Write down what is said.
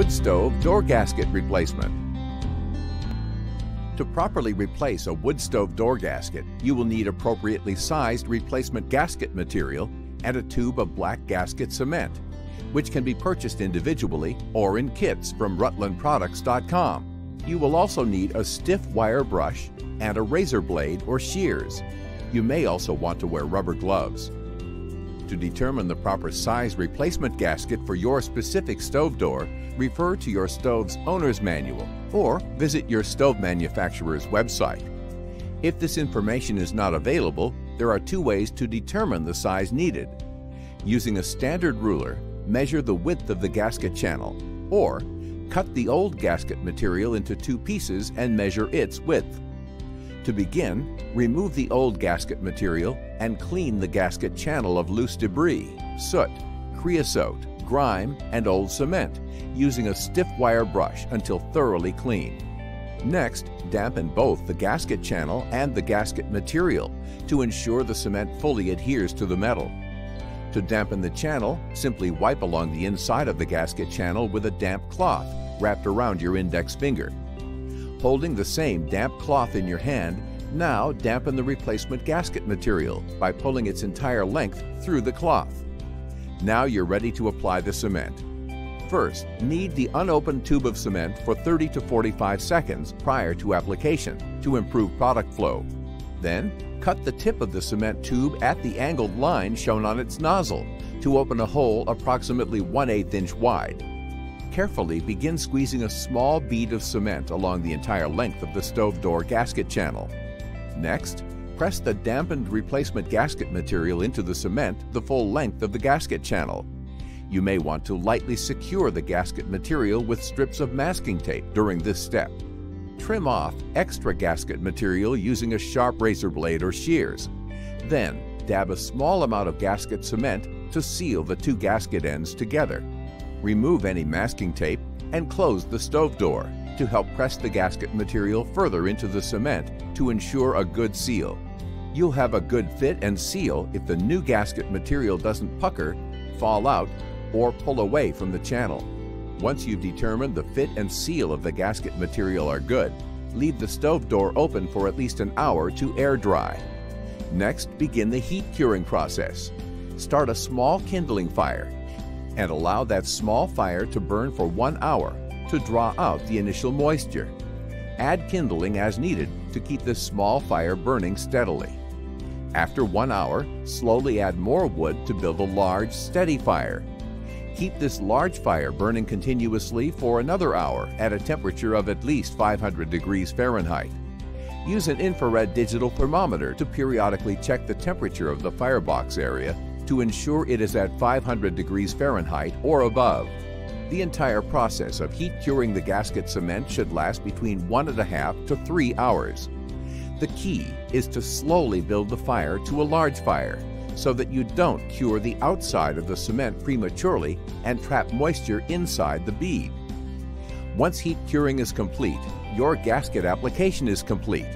wood stove door gasket replacement. To properly replace a wood stove door gasket, you will need appropriately sized replacement gasket material and a tube of black gasket cement, which can be purchased individually or in kits from rutlandproducts.com. You will also need a stiff wire brush and a razor blade or shears. You may also want to wear rubber gloves. To determine the proper size replacement gasket for your specific stove door, refer to your stove's owner's manual or visit your stove manufacturer's website. If this information is not available, there are two ways to determine the size needed. Using a standard ruler, measure the width of the gasket channel, or cut the old gasket material into two pieces and measure its width. To begin, remove the old gasket material and clean the gasket channel of loose debris, soot, creosote, grime, and old cement using a stiff wire brush until thoroughly clean. Next, dampen both the gasket channel and the gasket material to ensure the cement fully adheres to the metal. To dampen the channel, simply wipe along the inside of the gasket channel with a damp cloth wrapped around your index finger. Holding the same damp cloth in your hand, now dampen the replacement gasket material by pulling its entire length through the cloth. Now you're ready to apply the cement. First, knead the unopened tube of cement for 30 to 45 seconds prior to application to improve product flow. Then, cut the tip of the cement tube at the angled line shown on its nozzle to open a hole approximately 1 8 inch wide. Carefully begin squeezing a small bead of cement along the entire length of the stove door gasket channel. Next, press the dampened replacement gasket material into the cement the full length of the gasket channel. You may want to lightly secure the gasket material with strips of masking tape during this step. Trim off extra gasket material using a sharp razor blade or shears. Then, dab a small amount of gasket cement to seal the two gasket ends together. Remove any masking tape and close the stove door to help press the gasket material further into the cement to ensure a good seal. You'll have a good fit and seal if the new gasket material doesn't pucker, fall out, or pull away from the channel. Once you've determined the fit and seal of the gasket material are good, leave the stove door open for at least an hour to air dry. Next, begin the heat curing process. Start a small kindling fire and allow that small fire to burn for one hour to draw out the initial moisture. Add kindling as needed to keep this small fire burning steadily. After one hour, slowly add more wood to build a large, steady fire. Keep this large fire burning continuously for another hour at a temperature of at least 500 degrees Fahrenheit. Use an infrared digital thermometer to periodically check the temperature of the firebox area to ensure it is at 500 degrees Fahrenheit or above. The entire process of heat curing the gasket cement should last between one and a half to three hours. The key is to slowly build the fire to a large fire so that you don't cure the outside of the cement prematurely and trap moisture inside the bead. Once heat curing is complete, your gasket application is complete